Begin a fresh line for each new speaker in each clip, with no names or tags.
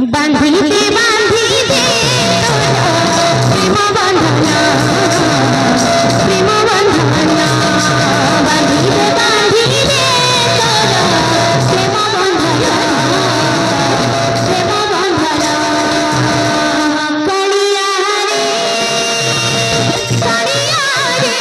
বান্ধিতে বান্ধিতে প্রেম বান্ধনা প্রেম বান্ধনা বান্ধিতে বান্ধিতে প্রেম বান্ধনা প্রেম বান্ধনা কালিয়া রে কালিয়া রে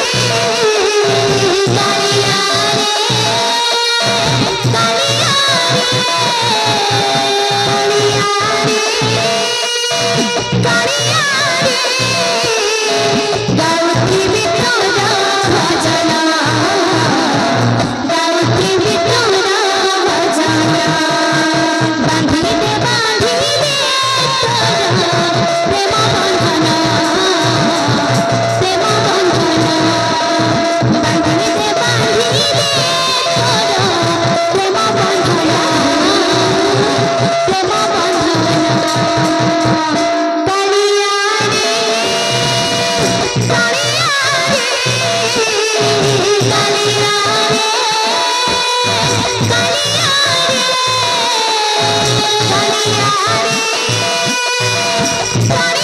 Hare Hare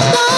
Oh.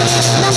No!